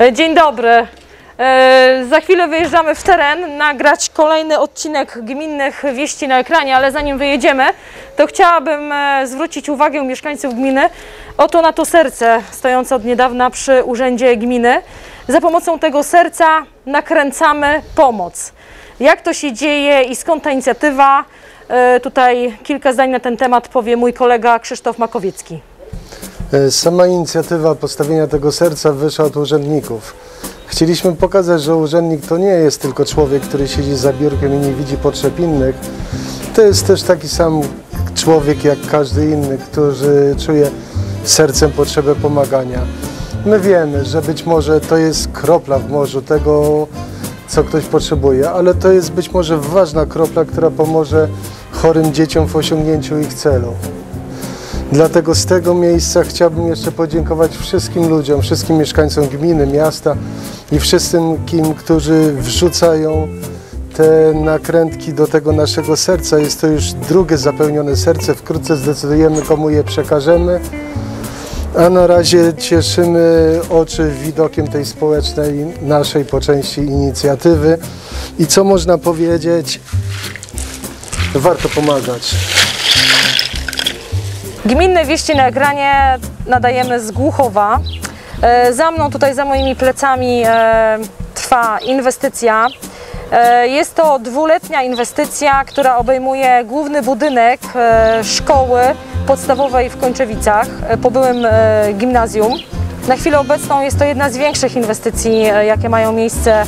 E, Dzień dobry. E, Za chwilę wyjeżdżamy w teren, nagrać kolejny odcinek gminnych wieści na ekranie, ale zanim wyjedziemy, to chciałabym e, zwrócić uwagę mieszkańców gminy oto na to serce stojące od niedawna przy urzędzie gminy. Za pomocą tego serca nakręcamy pomoc. Jak to się dzieje i skąd ta inicjatywa? Tutaj kilka zdań na ten temat powie mój kolega Krzysztof Makowiecki. E, Sama inicjatywa postawienia tego serca wyszła od urzędników. Chcieliśmy pokazać, że urzędnik to nie jest tylko człowiek, który siedzi za biurkiem i nie widzi potrzeb innych. To jest też taki sam człowiek jak każdy inny, który czuje sercem potrzebę pomagania. My wiemy, że być może to jest kropla w morzu tego, co ktoś potrzebuje, ale to jest być może ważna kropla, która pomoże chorym dzieciom w osiągnięciu ich celu. Dlatego z tego miejsca chciałbym jeszcze podziękować wszystkim ludziom, wszystkim mieszkańcom gminy, miasta i wszystkim, którzy wrzucają te nakrętki do tego naszego serca. Jest to już drugie zapełnione serce. Wkrótce zdecydujemy, komu je przekażemy. A na razie cieszymy oczy widokiem tej społecznej, naszej po części inicjatywy. I co można powiedzieć? Warto pomagać. Gminne wieści na ekranie nadajemy z Głuchowa. E, Za mną, tutaj za moimi plecami e, trwa inwestycja. E, Jest to dwuletnia inwestycja, która obejmuje główny budynek szkoły podstawowej w Kończewicach, po byłym gimnazjum. Na chwilę obecną jest to jedna z większych inwestycji, jakie mają miejsce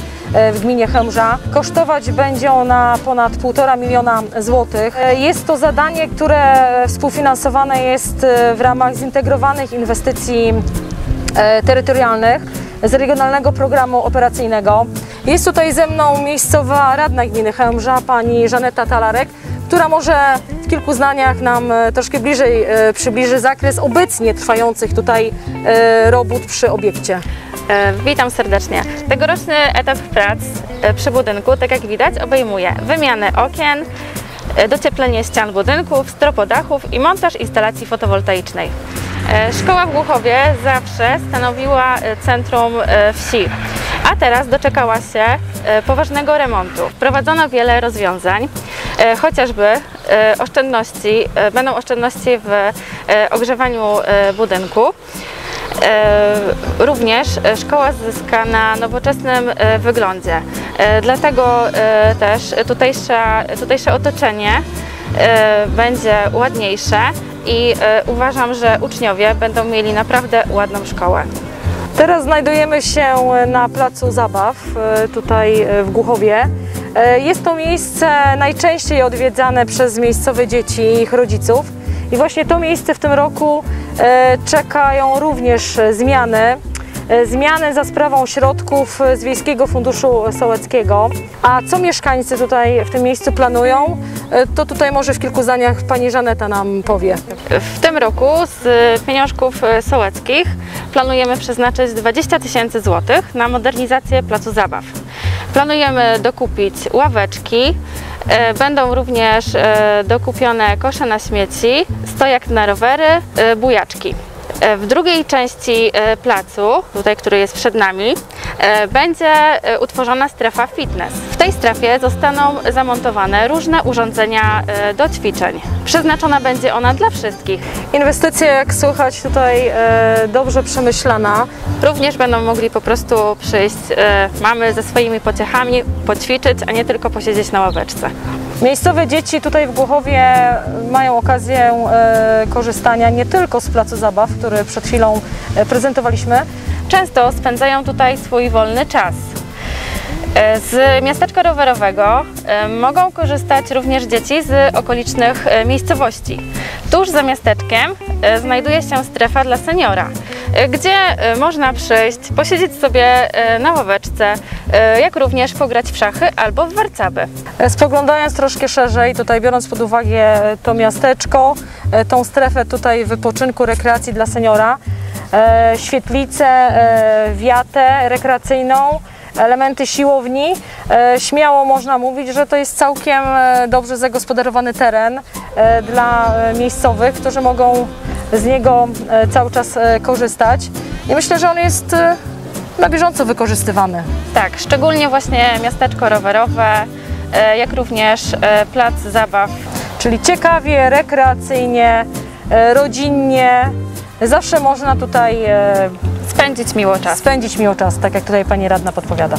w gminie Chełmża. Kosztować będzie ona ponad 1,5 miliona złotych. E, Jest to zadanie, które współfinansowane jest e, w ramach zintegrowanych inwestycji e, terytorialnych z Regionalnego Programu Operacyjnego. Jest tutaj ze mną miejscowa radna gminy Chełmża, pani Żaneta Talarek, która może w kilku zdaniach nam e, troszkę bliżej e, przybliży zakres obecnie trwających tutaj e, robót przy obiekcie. Witam serdecznie. Tegoroczny etap prac przy budynku, tak jak widać, obejmuje wymianę okien, docieplenie ścian budynków, stropodachów i montaż instalacji fotowoltaicznej. Szkoła w Głuchowie zawsze stanowiła centrum wsi, a teraz doczekała się poważnego remontu. Wprowadzono wiele rozwiązań, chociażby e, oszczędności, e, będą oszczędności w e, ogrzewaniu e, budynku. E, Również e, szkoła zyska na nowoczesnym e, wyglądzie. E, Dlatego e, też tutejsze, tutejsze otoczenie e, będzie ładniejsze i e, uważam, że uczniowie będą mieli naprawdę ładną szkołę. Teraz znajdujemy się na placu zabaw, e, tutaj e, w Głuchowie. E, Jest to miejsce najczęściej odwiedzane przez miejscowe dzieci i ich rodziców. I właśnie to miejsce w tym roku e, czekają również zmiany. E, Zmiany za sprawą środków z Wiejskiego Funduszu Sołeckiego. A co mieszkańcy tutaj w tym miejscu planują, to tutaj może w kilku zdaniach pani Żaneta nam powie. W tym roku z pieniążków sołeckich planujemy przeznaczyć 20 tysięcy złotych na modernizację placu zabaw. Planujemy dokupić ławeczki, e, będą również e, dokupione kosze na śmieci, stojak na rowery, e, bujaczki. W drugiej części placu, tutaj, który jest przed nami, będzie utworzona strefa fitness. W tej strefie zostaną zamontowane różne urządzenia e, do ćwiczeń. Przeznaczona będzie ona dla wszystkich. Inwestycja, jak słychać, tutaj e, dobrze przemyślana. Również będą mogli po prostu przyjść e, mamy ze swoimi pociechami, poćwiczyć, a nie tylko posiedzieć na ławeczce. Miejscowe dzieci tutaj w Głuchowie mają okazję korzystania nie tylko z placu zabaw, który przed chwilą prezentowaliśmy. Często spędzają tutaj swój wolny czas. E, Z miasteczka rowerowego e, mogą korzystać również dzieci z okolicznych e, miejscowości. Tuż za miasteczkiem znajduje się strefa dla seniora, gdzie można przyjść, posiedzieć sobie na ławeczce, jak również pograć w szachy albo w warcaby. Spoglądając troszkę szerzej, tutaj biorąc pod uwagę to miasteczko, tą strefę tutaj wypoczynku, rekreacji dla seniora, świetlicę, wiatę rekreacyjną, elementy siłowni, e, śmiało można mówić, że to jest całkiem e, dobrze zagospodarowany teren e, dla miejscowych, którzy mogą z niego cały czas korzystać. I myślę, że on jest na bieżąco wykorzystywany. Tak, szczególnie właśnie miasteczko rowerowe, jak również plac zabaw. Czyli ciekawie, rekreacyjnie, rodzinnie. Zawsze można tutaj Spędzić miło czas. spędzić miło czas, tak jak tutaj pani radna podpowiada.